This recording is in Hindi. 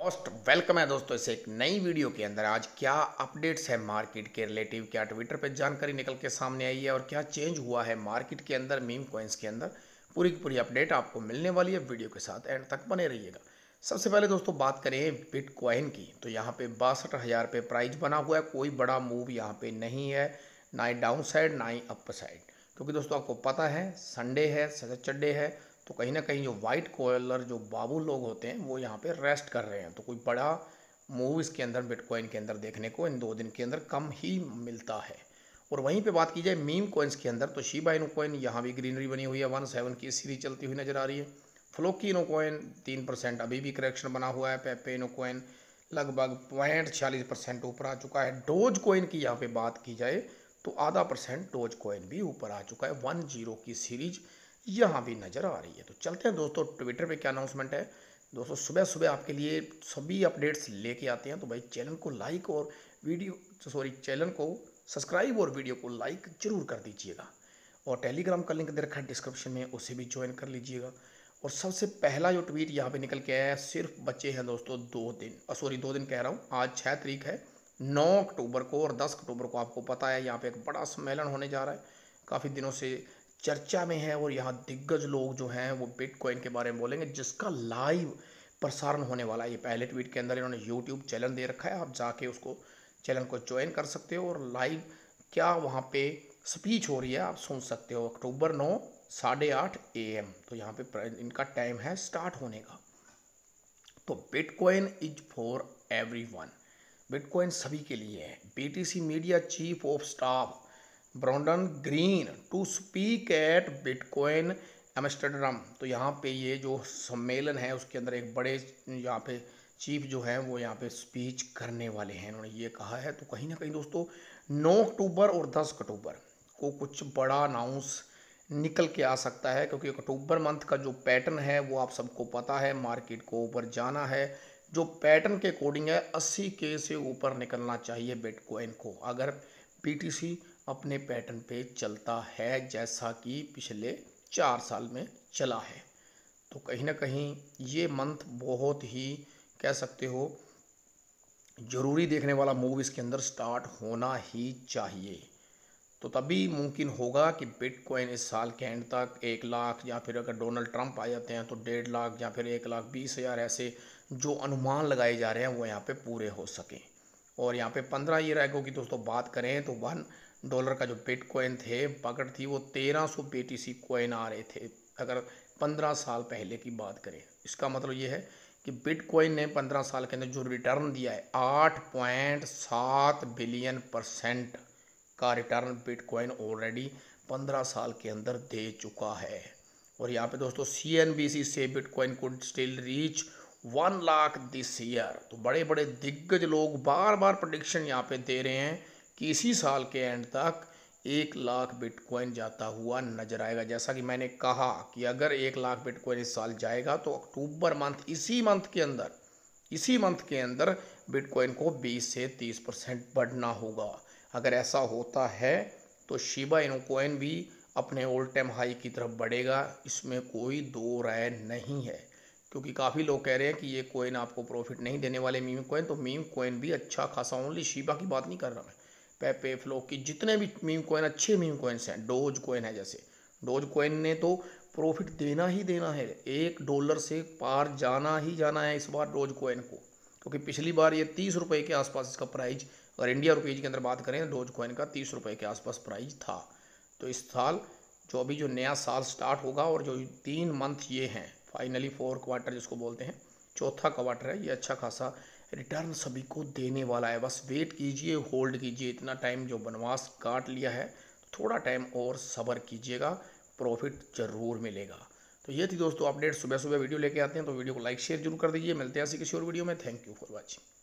मोस्ट वेलकम है दोस्तों इस एक नई वीडियो के अंदर। आज क्या अपडेट्स है मार्केट के रिलेटिव? क्या ट्विटर पे जानकारी निकल के सामने आई है और क्या चेंज हुआ है मार्केट के अंदर, मीम कॉइन्स के अंदर? पूरी की पूरी अपडेट आपको मिलने वाली है वीडियो के साथ। एंड तक बने रहिएगा। सबसे पहले दोस्तों बात करें बिट कॉइन की। तो यहाँ पे बासठ हज़ार पे प्राइस बना हुआ है। कोई बड़ा मूव यहाँ पे नहीं है। ना ही डाउन साइड ना ही अप साइड। क्योंकि दोस्तों आपको पता है, संडे है सैटरडे है। तो कहीं ना कहीं जो वाइट कोयलर जो बाबू लोग होते हैं, वो यहाँ पे रेस्ट कर रहे हैं। तो कोई बड़ा मूव इसके अंदर बिटकॉइन के अंदर देखने को इन दो दिन के अंदर कम ही मिलता है। और वहीं पे बात की जाए मीम कॉइन्स के अंदर तो शीबा इनो कॉइन यहाँ भी ग्रीनरी बनी हुई है। वन सेवन की सीरीज़ चलती हुई नज़र आ रही है। फ्लोकी इनो कॉइन तीन परसेंट अभी भी करेक्शन बना हुआ है। पेपे इनो कॉइन लगभग पॉइंट छियालीस परसेंट ऊपर आ चुका है। डोज कॉइन की यहाँ पे बात की जाए तो आधा परसेंट डोज कॉइन भी ऊपर आ चुका है। वन ज़ीरो की सीरीज़ यहाँ भी नज़र आ रही है। तो चलते हैं दोस्तों ट्विटर पे क्या अनाउंसमेंट है? दोस्तों सुबह सुबह आपके लिए सभी अपडेट्स लेके आते हैं। तो भाई चैनल को लाइक और वीडियो सॉरी चैनल को सब्सक्राइब और वीडियो को लाइक ज़रूर कर दीजिएगा। और टेलीग्राम का लिंक दे रखा है डिस्क्रिप्शन में, उसे भी ज्वाइन कर लीजिएगा। और सबसे पहला जो ट्वीट यहाँ पे निकल के आया है, सिर्फ़ बचे हैं दोस्तों दो दिन। सॉरी दो दिन कह रहा हूँ। आज छः तारीख है, नौ अक्टूबर को और दस अक्टूबर को आपको पता है, यहाँ पे एक बड़ा सम्मेलन होने जा रहा है। काफ़ी दिनों से चर्चा में है और यहाँ दिग्गज लोग जो हैं वो बिटकॉइन के बारे में बोलेंगे, जिसका लाइव प्रसारण होने वाला है। ये पहले ट्वीट के अंदर इन्होंने यूट्यूब चैनल दे रखा है, आप जाके उसको चैनल को ज्वाइन कर सकते हो और लाइव क्या वहाँ पे स्पीच हो रही है, आप सुन सकते हो। अक्टूबर नौ, साढ़े आठ ए एम तो यहाँ पे इनका टाइम है स्टार्ट होने का। तो bitcoin is for everyone bitcoin सभी के लिए है। BTC media chief of staff Brandon Green to speak at bitcoin Amsterdam. तो यहाँ पे ये जो सम्मेलन है, उसके अंदर एक बड़े यहाँ पे चीफ जो है, वो यहाँ पे स्पीच करने वाले हैं। उन्होंने ये कहा है। तो कहीं ना कहीं दोस्तों 9 अक्टूबर और 10 अक्टूबर को कुछ बड़ा अनाउंस निकल के आ सकता है, क्योंकि अक्टूबर मंथ का जो पैटर्न है, वो आप सबको पता है मार्केट को ऊपर जाना है। जो पैटर्न के अकॉर्डिंग है 80 के से ऊपर निकलना चाहिए बिटकॉइन को। अगर पीटीसी अपने पैटर्न पे चलता है जैसा कि पिछले चार साल में चला है। तो कहीं ना कहीं ये मंथ बहुत ही, कह सकते हो, ज़रूरी देखने वाला मूव इसके अंदर स्टार्ट होना ही चाहिए। तो तभी मुमकिन होगा कि बिटकॉइन इस साल के एंड तक एक लाख या फिर अगर डोनाल्ड ट्रंप आ जाते हैं तो डेढ़ लाख या फिर एक लाख बीस हज़ार ऐसे जो अनुमान लगाए जा रहे हैं वो यहाँ पे पूरे हो सकें। और यहाँ पे पंद्रह ईयर एगो की दोस्तों बात करें तो वन डॉलर का जो बिट कोइन थे, पकड़ थी वो तेरह सौ सी कोइन आ रहे थे। अगर पंद्रह साल पहले की बात करें, इसका मतलब ये है कि बिट कोइन ने पंद्रह साल के अंदर जो रिटर्न दिया है, आठ पॉइंट सात बिलियन परसेंट का रिटर्न बिट कोइन ऑलरेडी पंद्रह साल के अंदर दे चुका है। और यहाँ पे दोस्तों बी सी बिटकॉइन को still reach one lakh this year. तो बड़े बड़े दिग्गज लोग बार बार प्रडिक्शन यहाँ पे दे रहे हैं कि इसी साल के एंड तक एक लाख बिटकॉइन जाता हुआ नज़र आएगा। जैसा कि मैंने कहा कि अगर एक लाख बिटकॉइन इस साल जाएगा तो अक्टूबर मंथ, इसी मंथ के अंदर, इसी मंथ के अंदर बिटकॉइन को 20 से 30 परसेंट बढ़ना होगा। अगर ऐसा होता है तो शिबा इनोकॉइन भी अपने ओल्ड टाइम हाई की तरफ़ बढ़ेगा। इसमें कोई दो राय नहीं है। क्योंकि काफ़ी लोग कह रहे हैं कि ये कोइन आपको प्रॉफिट नहीं देने वाले मीम कोइन तो मीम कोइन भी अच्छा खासा ओनली शिबा की बात नहीं कर रहा मैं। पेपे फ्लो की जितने भी मीम कोइन अच्छे मीम कोइंस हैं डोज कोइन है जैसे। डोज कोइन ने तो प्रॉफिट देना ही देना है। एक डॉलर से पार जाना ही जाना है इस बार डोज कोइन को। क्योंकि पिछली बार ये तीस रुपये के आसपास इसका प्राइज अगर इंडिया रुपीज़ के अंदर बात करें डोज कोइन का तीस रुपये के आसपास प्राइज था। तो इस साल जो अभी जो नया साल स्टार्ट होगा और जो तीन मंथ ये हैं फाइनली फोर क्वार्टर जिसको बोलते हैं, चौथा क्वार्टर है, ये अच्छा खासा रिटर्न सभी को देने वाला है। बस वेट कीजिए, होल्ड कीजिए, इतना टाइम जो बनवास काट लिया है, थोड़ा टाइम और सबर कीजिएगा, प्रॉफिट ज़रूर मिलेगा। तो ये थी दोस्तों अपडेट सुबह सुबह वीडियो लेके आते हैं तो वीडियो को लाइक, शेयर ज़रूर कर दीजिए। मिलते हैं ऐसी किसी और वीडियो में। Thank you for watching.